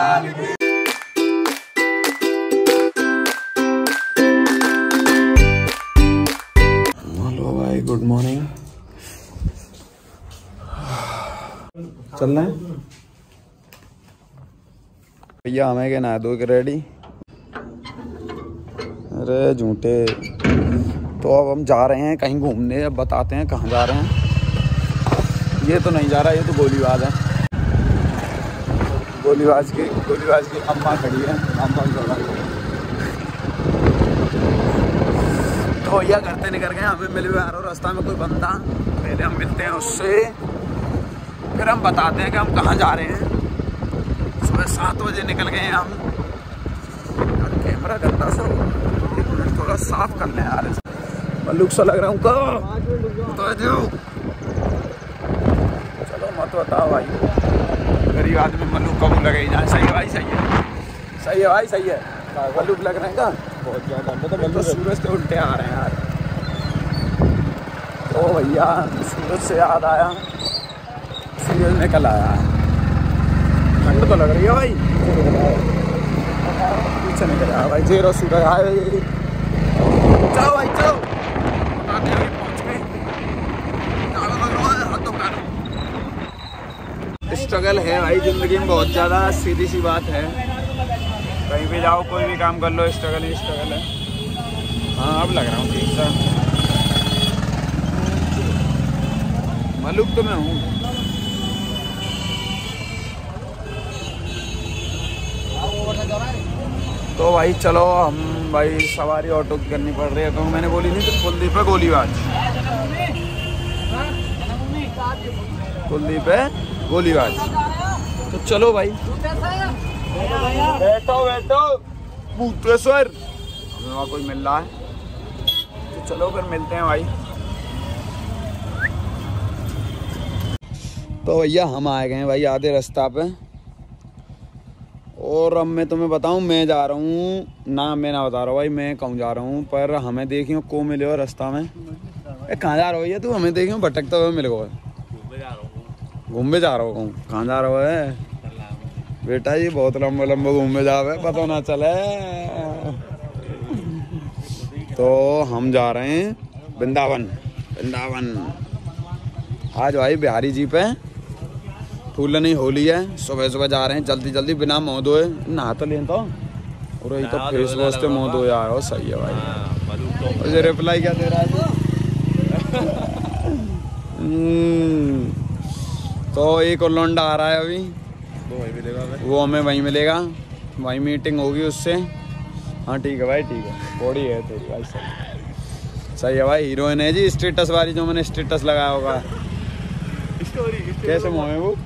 Hello भाई good morning चल रहे भैया, हमें क्या नहा के रेडी अरे, झूठे। तो अब हम जा रहे हैं कहीं घूमने, अब बताते हैं कहाँ जा रहे हैं। ये तो नहीं जा रहा, ये तो गोलीबाज है। गोलीबाज की गोलीबाज की अम्मा खड़ी है, अम्मा चला तो भैया करते निकल गए, हमें मिल भी आ रहा रास्ता में कोई बंदा। पहले हम मिलते हैं उससे, फिर हम बताते हैं कि हम कहाँ जा रहे हैं। सुबह सात बजे निकल गए हैं हम। कैमरा गंदा सा, एक मिनट थोड़ा साफ़ कर लें यार मल्लुक सा लग रहा हूँ कब तो दो। मत बताओ भाई। गरीब आदमी मल्लुक कब लगे जाए सही है भाई सही है। सही है भाई सही है। मल्लुक लग रहे हैं का बहुत ज़्यादा मतलब तो सूरज के उल्टे आ रहे हैं यार। तो भैया सूरज से याद आया। सूरज निकल आया। ठंड तो लग रही है भाई। पीछे निकल आया भाई। जेरो सूरज आए। चलो भाई चलो बताते हैं पहुँच गए ज़्यादा लग रहा है हाथों पैरों स्ट्रगल है भाई ज़िंदगी में बहुत ज़्यादा सीधी सी बात है। कहीं भी जाओ कोई भी काम कर लो स्ट्रगल ही स्ट्रगल है। हाँ अब लग रहा हूँ ठीक सा। मालूम तो मैं हूँ। तो भाई चलो हम भाई सवारी ऑटो की करनी पड़ रही है क्योंकि मैंने बोली नहीं तो कुलदीप है गोलीबाज। कुलदीप है? गोलीबाज तो चलो भाई। बैठो बैठो। भूतेश्वर हमें वहाँ कोई मिल रहा है। तो चलो फिर मिलते हैं भाई। तो भैया, हम आ गए हैं भाई आधे रास्ता पे। और अब मैं तुम्हें बताऊँ, मैं जा रहा हूँ। ना, मैं ना बता रहा हूँ भाई, मैं कहूँ जा रहा हूँ, पर हमें देखियो को मिले हो रास्ता में। कहाँ जा रहा हो भैया तू? हमें देखियो, भटकता हुआ मिले हो। घूमने जा रहा हो। कहूँ कहाँ जा रहा है? बेटा जी बहुत लंबा लंबा घूमने जावे पता ना चले। तो हम जा रहे हैं वृंदावन। वृंदावन। आज भाई बिहारी जी पे फूल नहीं होली है। सुबह सुबह जा रहे हैं जल्दी जल्दी बिना मुँह धोए। नहा तो लें तो। और यही तो फेस वॉश पे मुँह धोए आए हो सही है भाई। मुझे रिप्लाई क्या दे रहा है? हम्म, तो एक और लौंडा आ रहा है अभी। वो हमें वहीं मिलेगा। वहीं मीटिंग होगी उससे। हाँ ठीक है भाई ठीक है। बॉडी है तेरी भाई सही सही है भाई हीरोइन है जी स्टेटस वाली जो मैंने स्टेटस लगाया होगा। कैसे मुँह वो?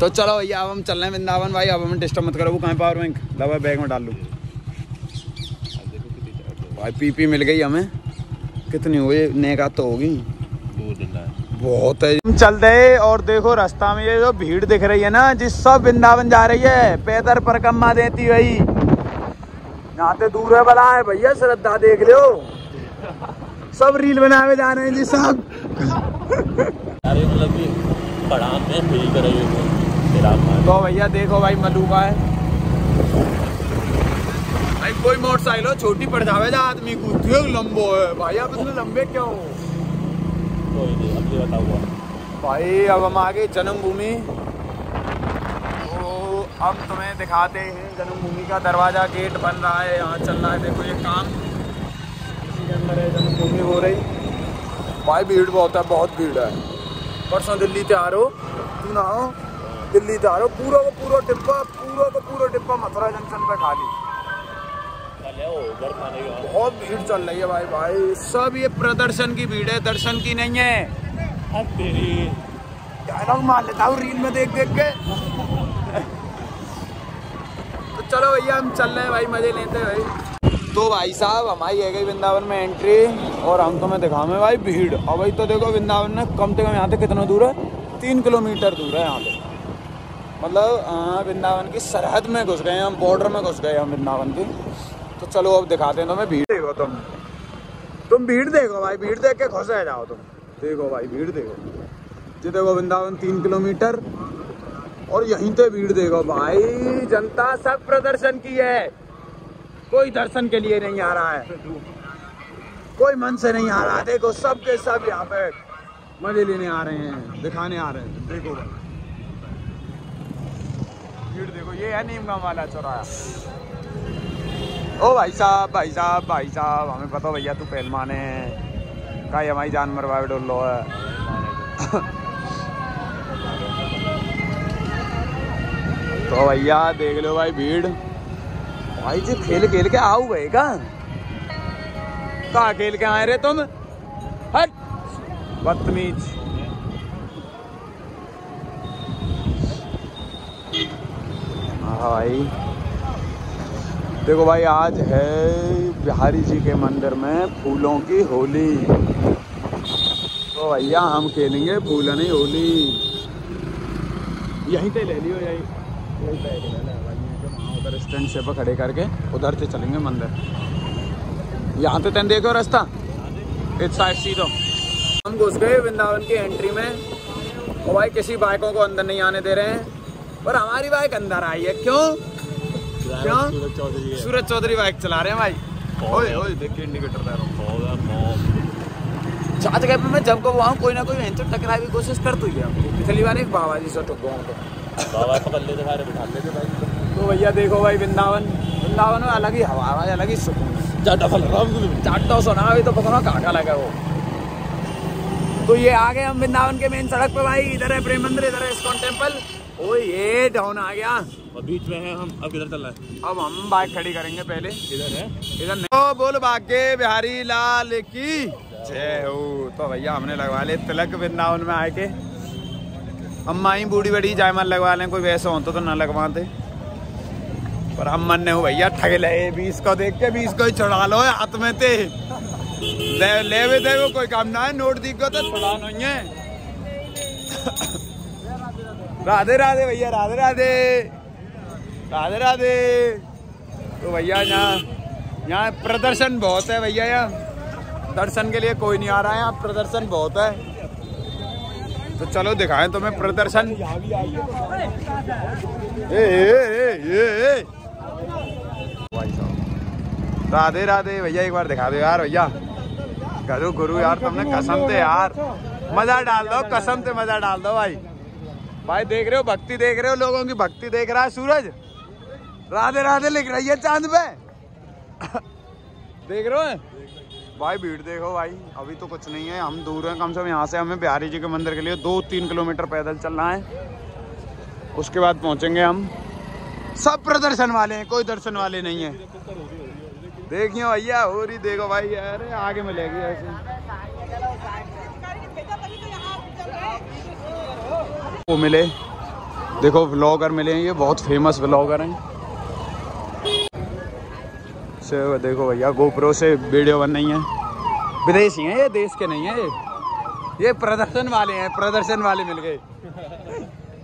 तो चलो भैया अब हम चल रहे हैं वृंदावन भाई अब हमें डिस्टर्ब मत करो वो कहाँ पावर बैंक दवा बैग में डाल लूँ। भाई पीपी मिल गई हमें। कितनी हुई? नेका तो होगी। बहुत है। हम चल रहे और देखो रास्ता में ये जो भीड़ दिख रही है ना जिस सब वृंदावन जा रही है पैदल परिक्रमा देती भाई यहाँ से दूर है बला है भैया श्रद्धा देख लो सब रील बनावे जा रहे हैं जी सब। मतलब हूँ तो भैया देखो भाई मलूका है। भाई कोई मोटरसाइकिल हो छोटी पड़ जावे जा आदमी हो लंबो है। भाई आप इतने लंबे क्यों हो? नहीं अब ये बताऊँगा भाई, अब हम आगे जन्मभूमि। तो अब तुम्हें दिखाते हैं जन्मभूमि का दरवाज़ा गेट बन रहा है, यहाँ चल रहा है। देखो, ये काम इसी के अंदर है, जन्मभूमि हो रही। भाई, भीड़ बहुत है, बहुत भीड़ है। परसों दिल्ली से आ रहे हो। तू ना दिल्ली से आ रहे हो। पूरा का पूरा डिब्बा, पूरा का पूरा डिब्बा मथुरा जंक्शन पे खाली। बहुत भीड़ चल रही है भाई भाई। सब ये प्रदर्शन की भीड़ है दर्शन की नहीं है। अब तेरी डायलॉग मार लेता हूँ रील में देख देख के। तो चलो भैया हम चल रहे हैं भाई मज़े लेते हैं भाई। तो भाई साहब हमारी है गई वृंदावन में एंट्री और हम तुम्हें दिखावे भाई भीड़। और भाई तो देखो वृंदावन में कम से कम यहाँ से कितना दूर है? तीन किलोमीटर दूर है यहाँ पे मतलब हाँ, वृंदावन की सरहद में घुस गए हम बॉर्डर में घुस गए हम वृंदावन की। तो चलो अब दिखाते हैं तुम्हें भीड़। देखो तुम। तुम भीड़ देखो भाई, भीड़ देख के खुश रह जाओ तुम। देखो भाई, भीड़ देखो। ये देखो वृंदावन तीन किलोमीटर, और यहीं पे भीड़ देखो भाई। जनता सब प्रदर्शन की है। कोई दर्शन के लिए नहीं आ रहा है। कोई मन से नहीं आ रहा। देखो सब के सब यहाँ पे मज़े लेने आ रहे हैं, दिखाने आ रहे हैं। देखो भाई। भीड़ देखो, ये है नीम नीमगांव वाला चौराहा। ओ भाई साहब भाई साहब भाई साहब, हमें पता भैया तू पहलवान है। का हमारी जान मरवाए डोल है। तो भैया, देख लो भाई भीड़। भाई जी, खेल खेल के आओ गए का। कहा खेल के आए रे तुम? हट! बदतमीज। हाँ भाई। देखो भाई, आज है बिहारी जी के मंदिर में फूलों की होली। तो भैया, हम खेलेंगे फूलनी होली। यहीं पे ले लियो यही। उधर स्टैंड से खड़े करके उधर से चलेंगे मंदिर। यहाँ तो तेन देखो रास्ता। इस साइड हम घुस गए वृंदावन की एंट्री में। और भाई, किसी बाइकों को अंदर नहीं आने दे रहे हैं। पर हमारी बाइक अंदर आई है। क्यों? क्या? सूरज चौधरी सूरज चौधरी बाइक चला रहे हैं भाई। ओए ओए देखिए इंडिकेटर दे रहा हूँ। चार जगह पे मैं जब को वहाँ कोई ना कोई वेंचर टकराने की कोशिश कर तो ही है। पिछली बार एक बाबा जी से ठुक गया बाबा पकड़ लेते सारे बिठाते थे भाई। तो भैया देखो भाई वृंदावन। वृंदावन में अलग ही हवा है अलग ही सुकून। ज़्यादा फल चाटो सुना अभी तो पकड़ो काका लगा वो। तो ये आ गए हम वृंदावन के मेन सड़क पे भाई। इधर है प्रेम मंदिर इधर है इस्कॉन टेंपल। ओ ये डाउन आ गया। और बीच में है हम अब किधर चल रहे हैं? अब हम बाइक खड़ी करेंगे पहले। किधर है। इधर नहीं। ओ बोल भाग्य बिहारी लाल की। जय हो। तो भैया हमने लगवा ले तिलक वृंदावन में आके। अम्मा ही बूढ़ी बड़ी जायमाल लगवा लें कोई वैसे हो तो ना लगवाते पर हम मन हो भैया ठग ले बीस को देख के बीस को ही चढ़ा लो हाथ में ते। ले लेवे देवे कोई काम ना है नोट दी को तो छुड़ा नहीं है राधे राधे भैया राधे राधे। राधे राधे। तो भैया यहाँ यहाँ प्रदर्शन बहुत है भैया यहाँ। दर्शन के लिए कोई नहीं आ रहा है यहाँ प्रदर्शन बहुत है। तो चलो दिखाएँ तुम्हें प्रदर्शन। ए, ए, ए। राधे राधे भैया एक बार दिखा दो यार भैया। करो गुरु यार तुमने कसम से यार। मज़ा डाल दो कसम से मज़ा डाल दो भाई। भाई देख रहे हो भक्ति देख रहे हो लोगों की भक्ति देख रहा है सूरज। राधे राधे लिख रही है चाँद पे। देख रहे हो भाई भीड़ देखो भाई अभी तो कुछ नहीं है हम दूर हैं कम से कम यहाँ से हमें बिहारी जी के मंदिर के लिए दो तीन किलोमीटर पैदल चलना है। उसके बाद पहुँचेंगे हम। सब प्रदर्शन वाले हैं कोई दर्शन वाले नहीं है। देखिए भैया हो रही देखो भाई अरे आगे मिलेगी ऐसे। वो मिले। देखो व्लॉगर मिले हैं ये बहुत फ़ेमस व्लॉगर हैं। से देखो भैया गोप्रो से वीडियो बन रही है। विदेशी हैं ये देश के नहीं है ये। ये प्रदर्शन वाले हैं प्रदर्शन वाले मिल गए।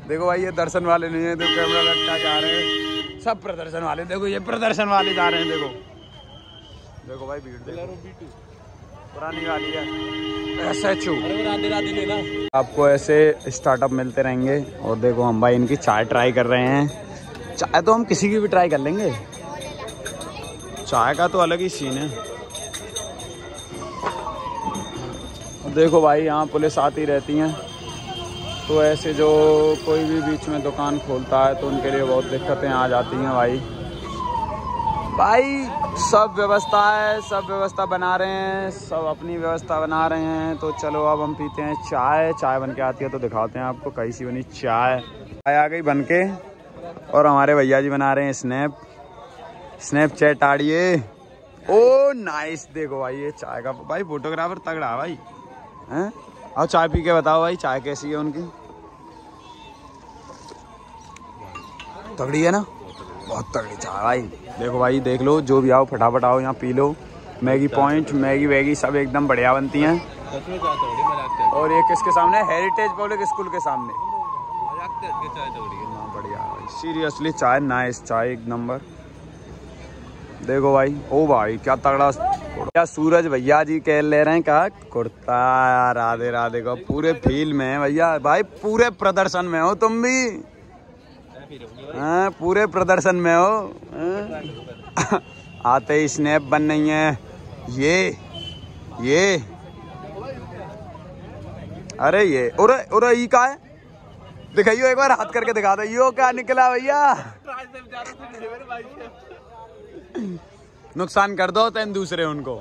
देखो भाई ये दर्शन वाले नहीं है देखो कैमरा लटका जा रहे हैं। सब प्रदर्शन वाले देखो ये प्रदर्शन वाले जा रहे हैं देखो। देखो भाई भीड़ देखो। पुरानी वाली है। एस एच आपको ऐसे स्टार्टअप मिलते रहेंगे और देखो हम भाई इनकी चाय ट्राई कर रहे हैं। चाय तो हम किसी की भी ट्राई कर लेंगे। चाय का तो अलग ही सीन है। देखो भाई, यहाँ पुलिस आती रहती हैं। तो ऐसे जो कोई भी बीच में दुकान खोलता है तो उनके लिए बहुत दिक्कतें आ जाती हैं भाई। भाई, सब व्यवस्था है, सब व्यवस्था बना रहे हैं, सब अपनी व्यवस्था बना रहे हैं। तो चलो, अब हम पीते हैं चाय। चाय बन के आती है तो दिखाते हैं आपको कैसी बनी चाय। चाय आ गई बन के, और हमारे भैया जी बना रहे हैं स्नैप स्नैपचैट आड़िए। ओ नाइस देखो भाई ये चाय का भाई फोटोग्राफर तगड़ा भाई। हैं? और चाय पी के बताओ भाई चाय कैसी है उनकी? तगड़ी है ना? बहुत तगड़ी चाय भाई। देखो भाई देख लो जो भी आओ फटाफट आओ यहाँ पी लो। मैगी पॉइंट मैगी वैगी सब एकदम बढ़िया बनती हैं। और ये किसके सामने? हेरिटेज पब्लिक स्कूल के सामने। है। बढ़िया सीरियसली चाय नाइस चाय एक नंबर देखो भाई ओ भाई क्या तगड़ा क्या सूरज भैया जी कह ले रहे हैं क्या कुर्ता राधे राधे का पूरे फील में भैया। भाई पूरे प्रदर्शन में हो तुम भी। हाँ, पूरे प्रदर्शन में हो। हाँ। आते ही स्नैप बन नहीं है। ये ये। अरे ये उरे उरे ई का है? दिखाइयो एक बार हाथ करके दिखा दो। यो क्या निकला भैया? नुकसान कर दो तेन दूसरे उनको।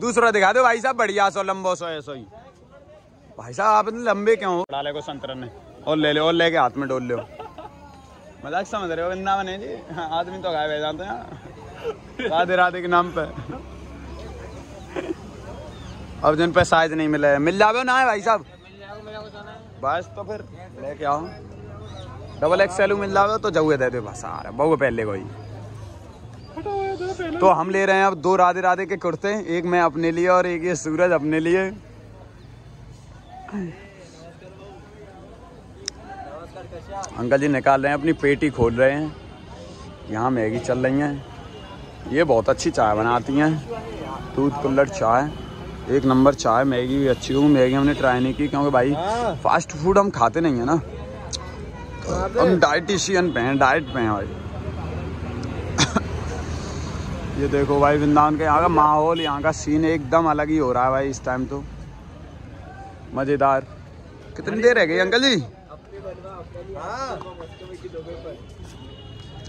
दूसरा दिखा दो भाई साहब बढ़िया सो लंबो सो ऐसो ही। भाई साहब आप इतने लंबे क्यों हो? डाले को संतरन ने। और ले ले और लेके हाथ में डोल लो। मज़ाक समझ रहे हो वृंदावन है जी। हाँ, आदमी तो गायब है जानते हैं राधे राधे के नाम पे। अब जिन पे साइज़ नहीं मिले। मिल जाओ ना है भाई साहब। बस तो फिर लेके आओ। डबल एक्सएल मिल जावे तो जऊए दे दे बस आ रहा बहु पहले कोई तो हम ले रहे हैं अब दो राधे राधे के कुर्ते एक मैं अपने लिए और एक ये सूरज अपने लिए। अंकल जी निकाल रहे हैं अपनी पेटी खोल रहे हैं। यहाँ मैगी चल रही है। ये बहुत अच्छी चाय बनाती हैं। दूध कुल्लर चाय। एक नंबर चाय मैगी भी अच्छी हूँ। मैगी हमने ट्राई नहीं की क्योंकि भाई फास्ट फ़ूड हम खाते नहीं है ना। हम डाइटिशियन पे हैं डाइट पे हैं भाई। ये देखो भाई वृंदावन के यहाँ का माहौल यहाँ का सीन एकदम अलग ही हो रहा है भाई इस टाइम तो। मज़ेदार। कितनी देर रह गई अंकल जी?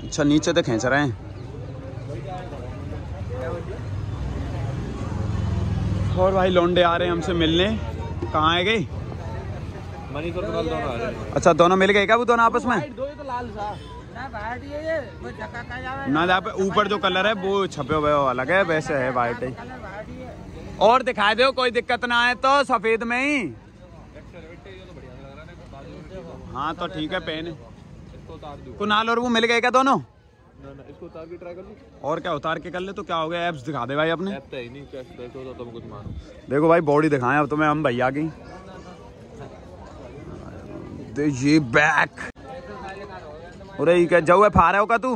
अच्छा नीचे तो खींच रहे हैं। और भाई लौंडे आ रहे हैं हमसे मिलने। कहाँ आए गए मनीष और कुणाल दोनों आ रहे हैं। अच्छा दोनों मिल गए क्या वो दोनों आपस में? ना जहाँ पे ऊपर जो कलर है वो छपे हुए अलग है वैसे है वाइट ही। और दिखा दो कोई दिक्कत ना आए तो सफ़ेद में ही। हाँ तो ठीक है पेन। इसको उतार दो कुनाल और वो मिल गए क्या दोनों? ना ना इसको उतार के ट्राई कर लो। और क्या उतार के कर ले तो क्या हो गया? एप्स दिखा दे भाई अपने। तो मानो। देखो भाई बॉडी दिखाएँ अब तुम्हें हम भैया की। दे ये बैक अरे, ये क्या जाऊ है? फारे हो का तू?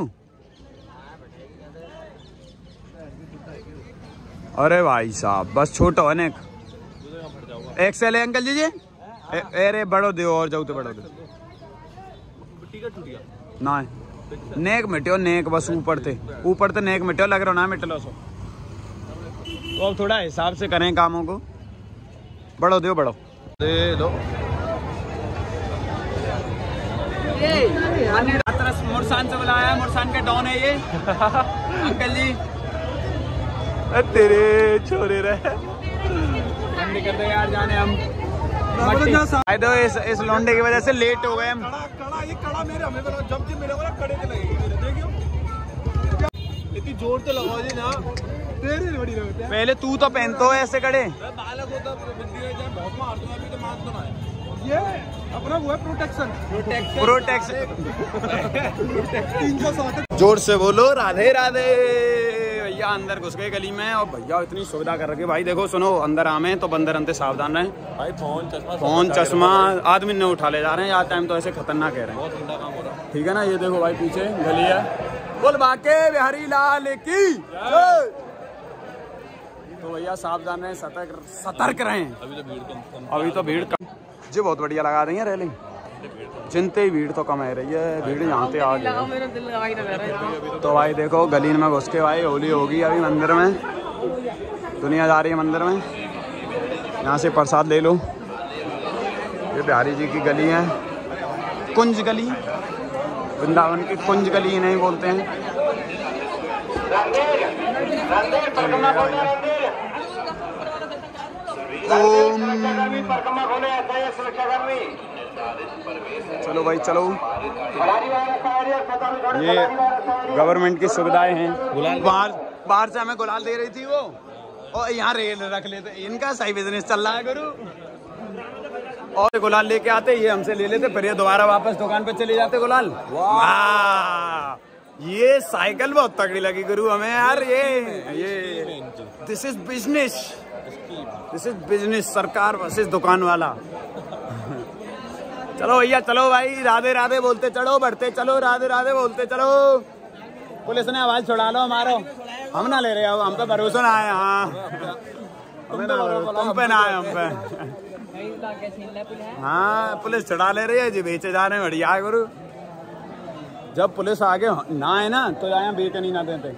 अरे भाई साहब, बस छोटो है नेक एक्सेल है अंकल जी जी। अरे, बड़ो दो, और जाऊ तो बड़ो दो। ना, नेक मिट्यो नेक, बस ऊपर थे ऊपर तो नेक मिट्यो लग रहा ना मिटलो सो तो अब थोड़ा हिसाब से करें कामों को। बड़ो दो बढ़ो दे दो। मुरसान से बुलाया है मुरसान के डॉन है ये। अंकल जी। तेरे छोरे रहे ठंडी कर दे यार जाने हम। तो इस इस लोंडे की वजह से लेट हो गए हम। कड़ा ये कड़ा मेरे हमें जब जी मेरे को ना कड़े देखियो। इतनी ज़ोर से लगाओ जी ना। तेरे बड़ी पहले तू तो पहनतो है ऐसे कड़े। बालक होता बिंदी है चाहे बहुत मार अभी तो तो ना है ये अपना वो है प्रोटेक्शन प्रोटेक्शन तीन सौ ज़ोर से बोलो राधे राधे। भैया अंदर घुस गए गली में और भैया इतनी सुविधा कर रखी भाई देखो सुनो अंदर आमे तो बंदर अंते सावधान रहे। भाई फ़ोन चश्मा फ़ोन चश्मा आदमी ने उठा ले जा रहे हैं। आज टाइम तो ऐसे खतरनाक कह रहे हैं। बहुत गंदा काम हो रहा है। ठीक है ना? ये देखो भाई पीछे गली है। बोल बाके बिहारी लाल की तो भैया सावधान रहें सतर्क सतर्क रहे। अभी तो भीड़ कम अभी तो भीड़ कम जी बहुत बढ़िया लगा रही है रेलिंग चिंते ही भीड़ तो कम है रही है, भीड़ यहाँ पे आ गई तो भाई देखो गली में घुस के भाई, होली होगी अभी मंदिर में। दुनिया जा रही है मंदिर में। यहाँ से प्रसाद ले लो। ये बिहारी जी की गली है। कुंज गली। वृंदावन की कुंज गली नहीं बोलते हैं। ओम। चलो भाई चलो। ये गवर्नमेंट की सुविधाएँ हैं। बाहर बाहर से हमें गुलाल दे रही थी वो। और यहाँ रेल रख लेते इनका सही बिज़नेस चल रहा है गुरु। और गुलाल लेके आते ये हमसे ले लेते फिर ये दोबारा वापस दुकान पे चले जाते गुलाल। वाह। ये साइकिल बहुत तगड़ी लगी गुरु हमें यार ये ये। This is business this is business सरकार वर्सेस दुकान वाला चलो भैया चलो भाई राधे राधे बोलते चलो बढ़ते चलो राधे राधे बोलते चलो पुलिस ने आवाज़ छुड़ा लो हमारो हम ना ले रहे अब हम पे भरोसा ना आए हाँ तुम पे ना आए हम पे हाँ पुलिस चढ़ा ले रही है जी बेचे जा रहे हैं बढ़िया गुरु जब पुलिस आगे ना है ना तो यहाँ नहीं ना देते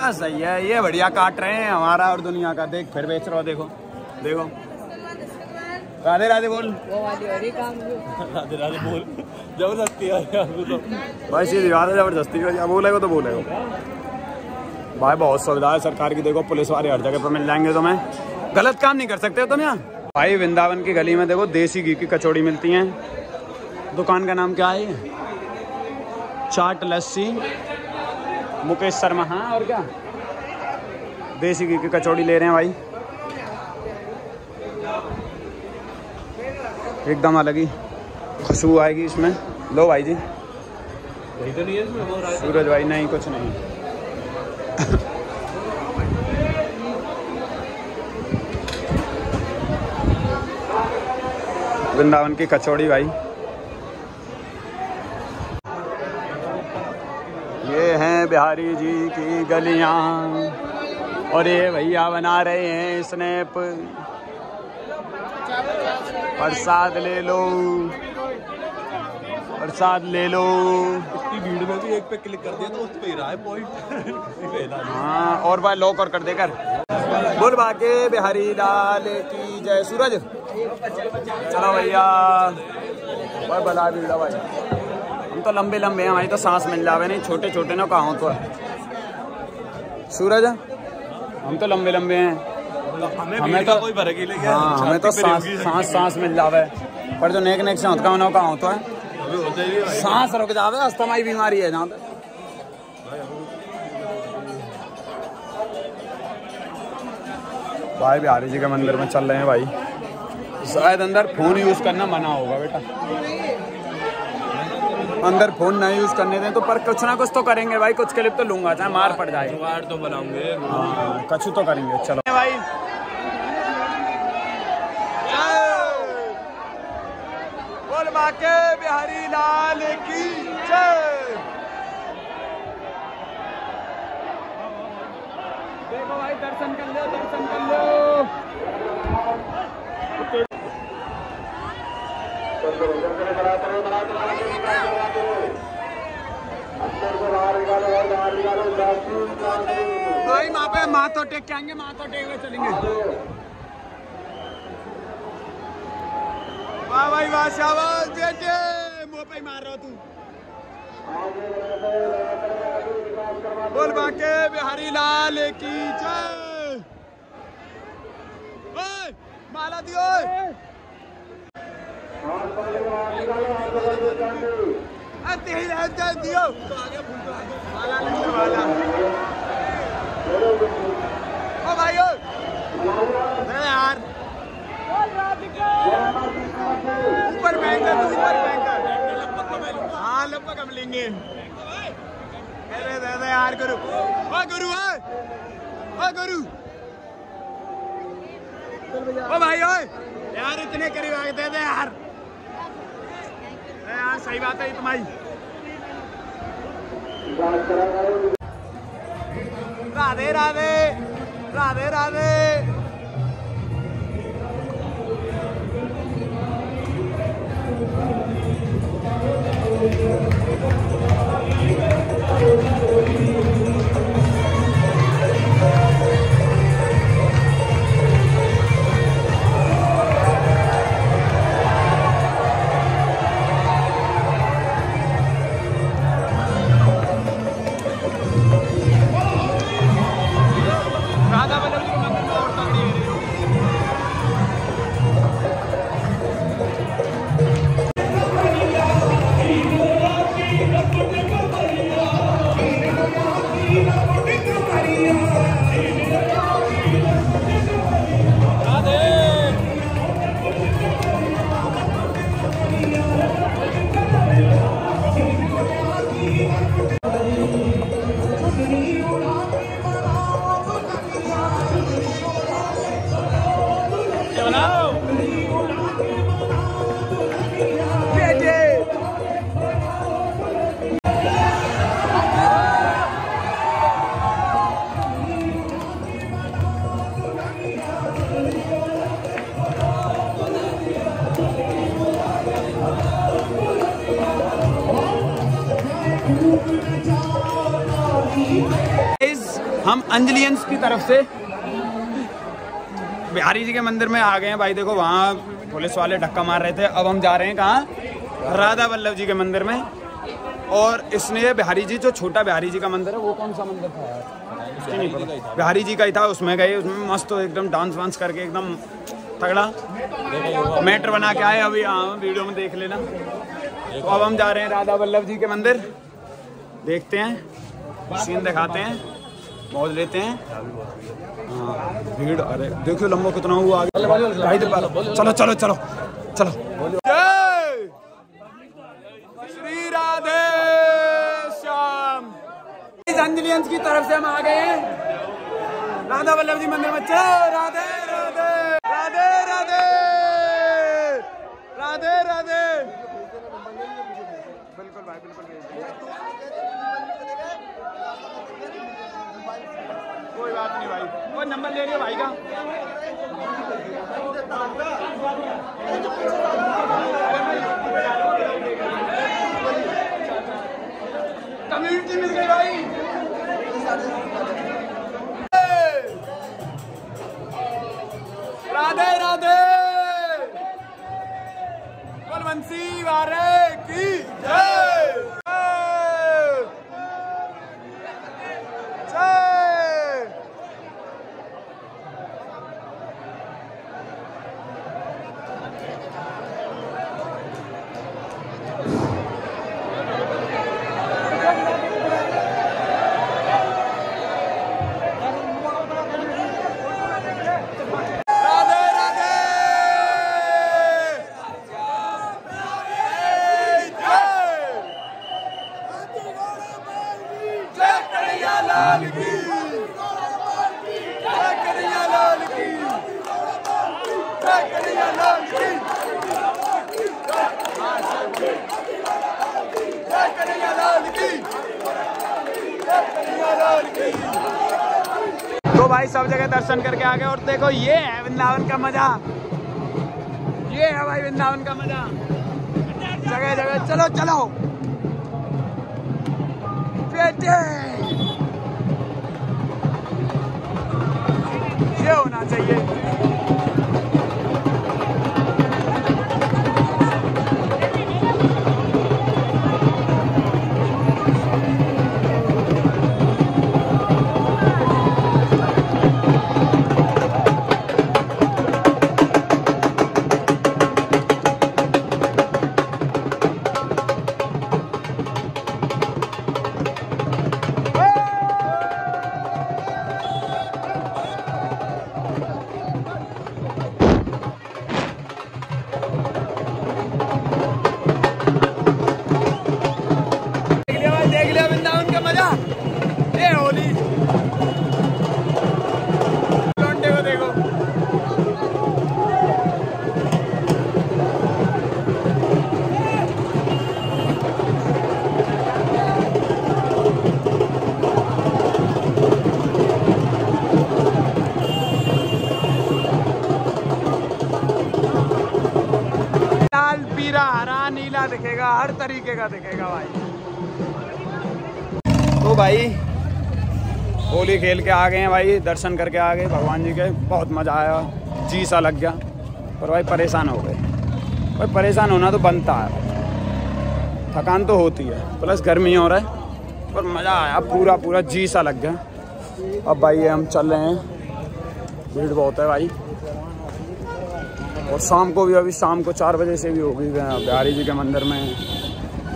उनका सही है ये बढ़िया काट रहे हैं हमारा और दुनिया का। देख फिर बेच रहा हो देखो देखो। राधे राधे बोल। राधे राधे बोल। ज़बरदस्ती है तो। भाई सीधी बात है ज़बरदस्ती का बोलेगा तो बोलेगा। भाई बहुत सुविधा है सरकार की देखो पुलिस वाले हर जगह पर मिल जाएँगे तुम्हें। गलत काम नहीं कर सकते हो तुम यहाँ? भाई वृंदावन की गली में देखो देसी घी की कचौड़ी मिलती हैं। दुकान का नाम क्या है चाट लस्सी। मुकेश शर्मा हाँ और क्या? देसी घी की कचौड़ी ले रहे हैं भाई। एकदम अलग ही खुशबू आएगी इसमें। लो भाई जी। तो नहीं है इसमें सूरज भाई नहीं कुछ नहीं। वृंदावन की कचौड़ी भाई ये हैं बिहारी जी की गलियाँ। और ये भैया बना रहे हैं स्नैप। प्रसाद ले लो। प्रसाद ले लो। इतनी भीड़ में भी एक पे क्लिक कर दिया तो उस पे ही रहा है पॉइंट हाँ और भाई लॉक और कर देकर बोल बाके बिहारी लाल की जय। सूरज। चलो भैया। भाई बला भीड़ा भाई। हम तो लंबे लंबे हैं भाई तो सांस मिल जावे नहीं छोटे छोटे ना कहाँ तो। सूरज? हम तो लंबे लंबे हैं। हमें हमें तो- कोई फ़र्क ही हमें तो सांस सांस सांस मिल जावे। पर जो नेक नेक से होता है कहाँ होता है। सांस रुक जावे अस्थमाई बीमारी है जहाँ पे। भाई बिहारी जी के मंदिर में चल रहे हैं भाई। शायद अंदर फ़ोन यूज़ करना मना होगा बेटा। अंदर फ़ोन ना यूज़ करने दें तो पर कुछ ना कुछ तो करेंगे भाई कुछ क्लिप तो लूँगा चाहे मार पड़ जाए। तो बनाऊँगे। कछु तो करेंगे चलो भाई बोल बाके बिहारी लाल की जय देखो भाई दर्शन कर लो दर्शन कर लो भाई, वहाँ पे माथो टेक के आएँगे, माथो टेक के चलेंगे। वाह भाई, वाह, शाबाश बेटे मुँह पे मार रहा तू। बोल बाके, बिहारी लाल की जय। माला दियो तेरी लगे यार गुरु गुरु गुरु ओ भाई यार इतने करीब आ गए दे यार। यार सही बात है तुम्हारी राधे राधे। राधे राधे। तरफ़ से। बिहारी जी के मंदिर में आ गए हैं भाई, देखो वहाँ पुलिस वाले धक्का मार रहे थे। अब हम जा रहे हैं कहाँ? राधा वल्लभ जी के मंदिर में। और इसने बिहारी जी, जो छोटा बिहारी जी का मंदिर है, वो कौन सा मंदिर था यार? बिहारी जी का ही था, उसमें गए, उसमें मस्त एकदम डांस वांस करके एकदम तगड़ा। मैटर बना के आए अभी हाँ वीडियो में देख लेना। तो अब हम जा रहे हैं राधा वल्लभ जी के मंदिर। देखते हैं सीन दिखाते हैं। मौज लेते हैं। हाँ भीड़, अरे देखो लंबा कितना हुआ आगे। चलो चलो चलो चलो। श्री राधे श्याम। की तरफ़ से हम आ गए राधा वल्लभ जी मंदिर में। चलो राधे राधे राधे राधे। राधे राधे। बिल्कुल भाई बिल्कुल कोई बात नहीं भाई। वो नंबर ले लियो भाई का? कम्युनिटी मिल गई भाई। सब जगह दर्शन करके आ गए और देखो ये है वृंदावन का मज़ा। ये है भाई वृंदावन का मज़ा। जगह जगह, चलो चलो। बेटे। ये होना चाहिए। खेल के आ गए हैं भाई, दर्शन करके आ गए, भगवान जी के, बहुत मज़ा आया। जी सा लग गया, पर भाई परेशान हो गए। भाई परेशान होना तो बनता है। थकान तो होती है, प्लस गर्मी हो रहा है, पर मज़ा आया, पूरा पूरा जी सा लग गया। अब भाई हम चल रहे हैं। भीड़ बहुत है भाई। और शाम को भी, अभी शाम को चार बजे से भी होगी बिहारी जी के मंदिर में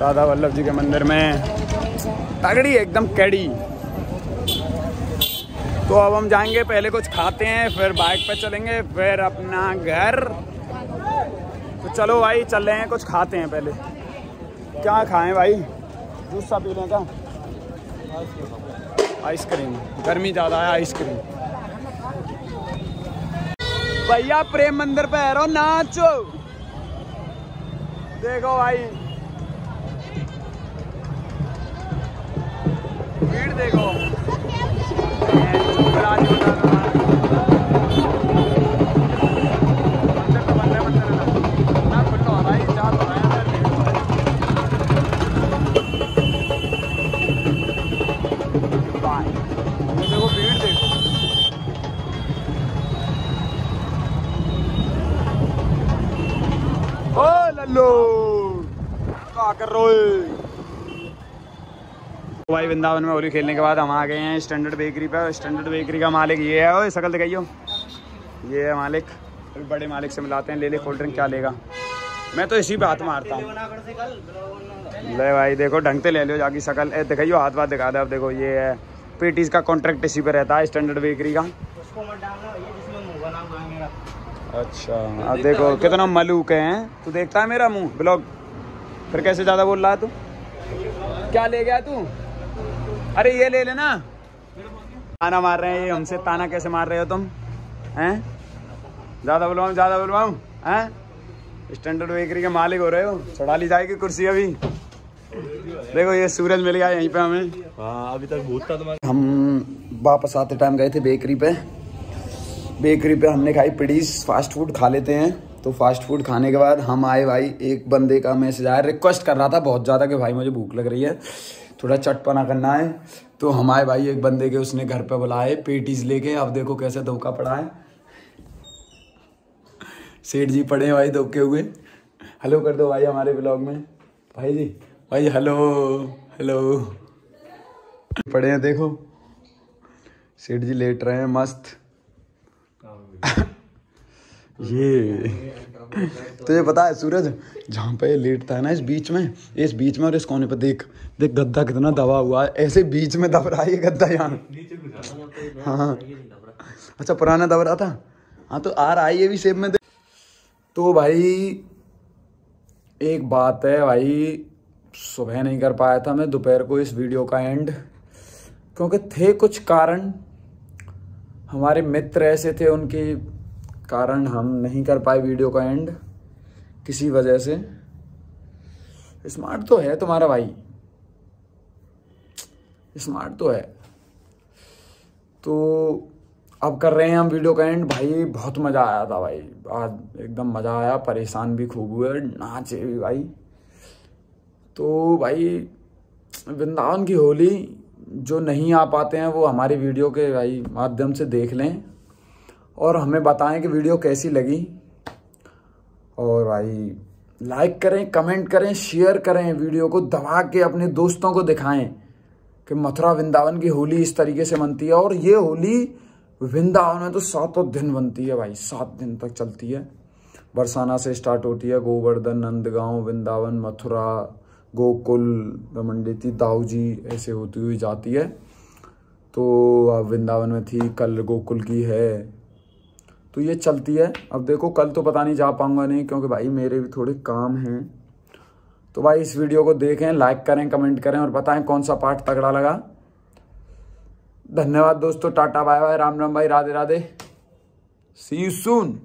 राधा वल्लभ जी के मंदिर में। तगड़ी एकदम कैडी। तो अब हम जाएँगे, पहले कुछ खाते हैं, फिर बाइक पे चलेंगे, फिर अपना घर। तो चलो भाई, चल रहे हैं, कुछ खाते हैं पहले। क्या खाएँ भाई? जूस सा पी लें क्या? आइसक्रीम। गर्मी ज़्यादा है, आइसक्रीम। भैया, प्रेम मंदिर पे है, नाचो। देखो भाई। भीड़ देखो। Thank you. भाई, वृंदावन में होली खेलने के बाद हम आ गए हैं। स्टैंडर्ड बेकरी पे स्टैंडर्ड बेकरी का मालिक ये है। ओए शकल दिखाइयो। ये है मालिक। अभी बड़े मालिक से मिलाते हैं। ले ले कोल्ड ड्रिंक क्या लेगा? मैं तो इसी पे हाथ मारता हूँ। ले भाई, देखो, ढंग से ले लो जाके शकल दिखाइयो, हाथ बात दिखा दे। अब देखो, ये है। पेटीज का कॉन्ट्रैक्ट इसी पे रहता है स्टैंडर्ड बेकरी का। अच्छा अब देखो, कितना मलूक हैं तू देखता है मेरा मुँह? ब्लॉग फिर कैसे ज़्यादा बोल रहा है तू? क्या ले गया तू? अरे ये ले लेना। ताना मार रहे हैं ये हमसे ताना कैसे मार रहे हो तुम? हैं? ज़्यादा बुलवाऊं ज़्यादा बुलवाऊं? हैं? स्टैंडर्ड बेकरी के मालिक हो रहे हो? चढ़ा ली जाएगी कुर्सी अभी। देखो ये सूरज मिल गया यहीं पे हमें। हाँ अभी तक भूत था तुम्हारा। हम वापस आते टाइम गए थे बेकरी पे। बेकरी पे हमने खाई पिड़ीस फास्ट फ़ूड खा लेते हैं। तो फास्ट फ़ूड खाने के बाद हम आए भाई एक बंदे का मैसेज आया। रिक्वेस्ट कर रहा था बहुत ज़्यादा कि भाई मुझे भूख लग रही है। थोड़ा चटपना करना है। तो हमारे भाई एक बंदे के उसने घर पे बुलाए पेटीज लेके। अब देखो कैसे धोखा पड़ा है। सेठ जी पड़े हैं भाई धोखे हुए। हेलो कर दो भाई हमारे ब्लॉग में। भाई जी भाई हेलो हेलो पड़े हैं देखो। सेठ जी लेट रहे हैं मस्त। ये। तो ये पता है सूरज, जहाँ पे लेटता है ना इस बीच में, इस बीच में और इस कोने पे देख देख गद्दा कितना दबा हुआ है, ऐसे बीच में दब रहा है गद्दा यहाँ। हाँ अच्छा पुराना दब रहा था? हाँ तो आ रहा है ये भी सेब में तो भाई, एक बात है भाई, सुबह नहीं कर पाया था मैं, दोपहर को इस वीडियो का एंड क्योंकि थे कुछ कारण, हमारे मित्र ऐसे थे, उनके कारण हम नहीं कर पाए वीडियो का एंड किसी वजह से। स्मार्ट तो है तुम्हारा भाई। स्मार्ट तो है। तो अब कर रहे हैं हम वीडियो का एंड भाई, बहुत मज़ा आया था भाई। आज एकदम मज़ा आया, परेशान भी खूब हुए, नाचे भी भाई। तो भाई, वृंदावन की होली, जो नहीं आ पाते हैं, वो हमारी वीडियो के भाई माध्यम से देख लें। और हमें बताएँ कि वीडियो कैसी लगी। और भाई लाइक करें कमेंट करें शेयर करें वीडियो को, दबा के अपने दोस्तों को दिखाएँ कि मथुरा वृंदावन की होली इस तरीके से बनती है। और ये होली वृंदावन में तो सातों दिन बनती है भाई, सात दिन तक चलती है। बरसाना से स्टार्ट होती है, गोवर्धन, नंदगांव, वृंदावन, मथुरा, गोकुल रमंडेती दाऊजी, ऐसे होती हुई जाती है। तो अब वृंदावन में थी, कल गोकुल की है तो ये चलती है। अब देखो, कल तो पता नहीं जा पाऊँगा नहीं, क्योंकि भाई मेरे भी थोड़े काम हैं। तो भाई इस वीडियो को देखें लाइक करें कमेंट करें और बताएँ कौन सा पार्ट तगड़ा लगा। धन्यवाद दोस्तों, tata, bye bye, Ram Ram भाई, Radhe Radhe. See you soon